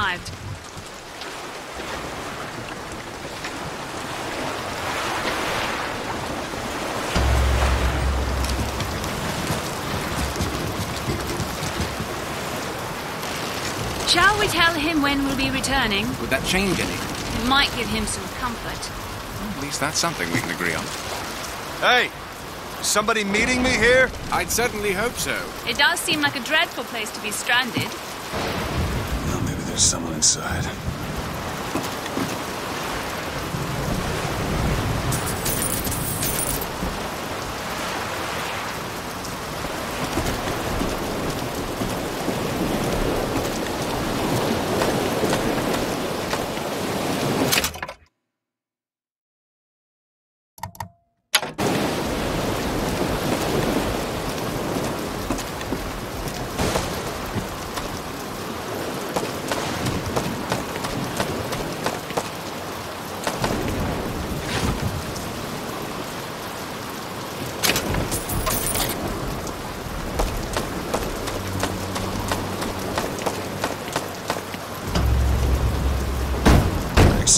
Arrived. Shall we tell him when we'll be returning? Would that change anything? It might give him some comfort. At least that's something we can agree on. Hey! Is somebody meeting me here? I'd certainly hope so. It does seem like a dreadful place to be stranded. There's someone inside.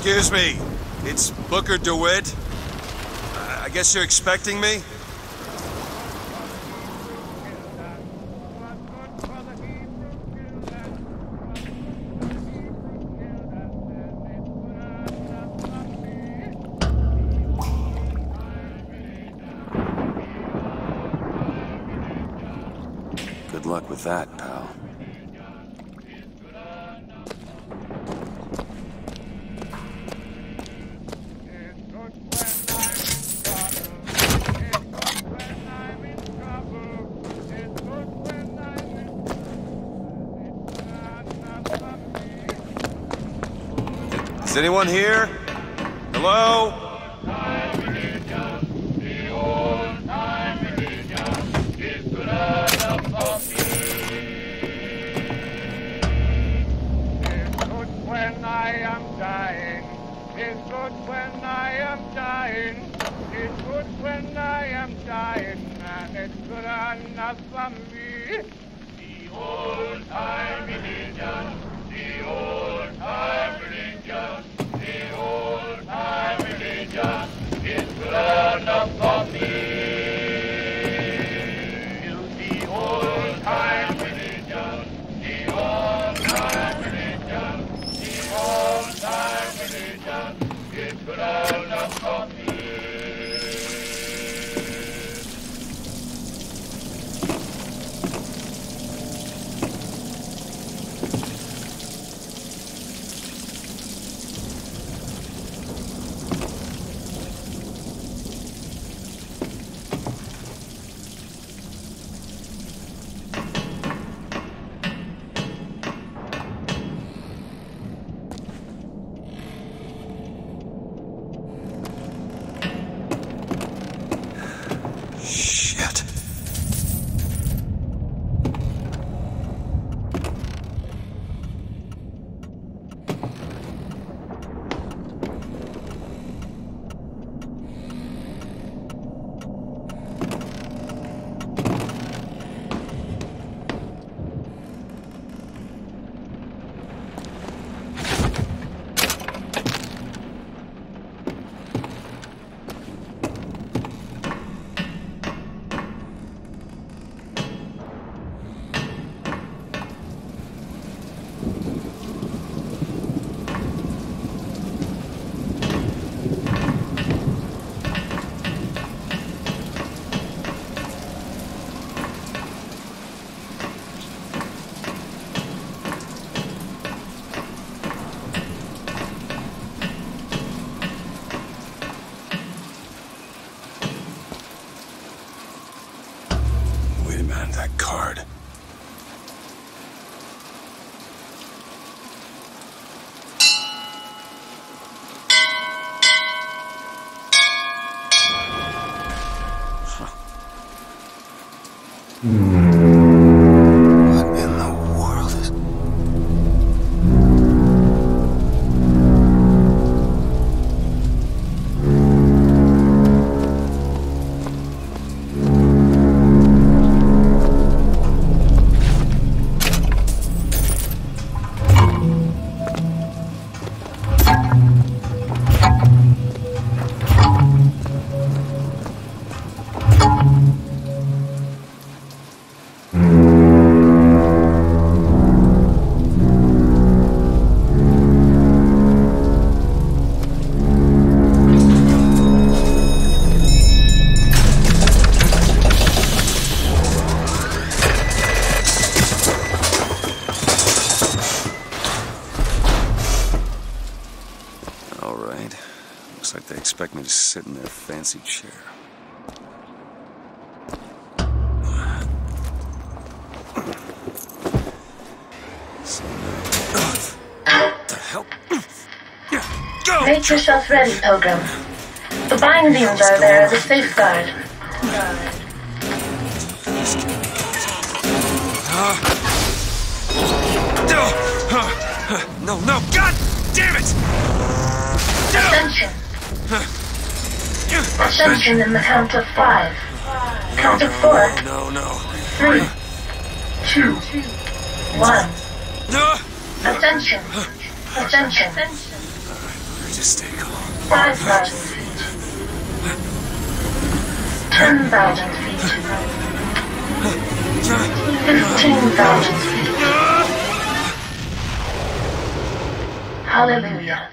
Excuse me. It's Booker DeWitt. I guess you're expecting me? Good luck with that, pal. Is anyone here? Hello? It's good when I am dying. It's good when I am dying. It's good when I am dying. And it's good anyone here? Hello? The old time religion. The old time religion. The old time religion. It's good enough Shh. man, that card. Huh. Mm. Looks like they expect me to sit in their fancy chair. So What the hell? Go! Make yourself ready, Pilgrim. The bindings are there as a safeguard. No, no, God damn it! Ascension. Ascension in the count of five. Count of four, No, no. three, two, one. No! Ascension. Ascension. Just stay calm. Five thousand feet. Ten thousand feet. Fifteen thousand feet. Hallelujah.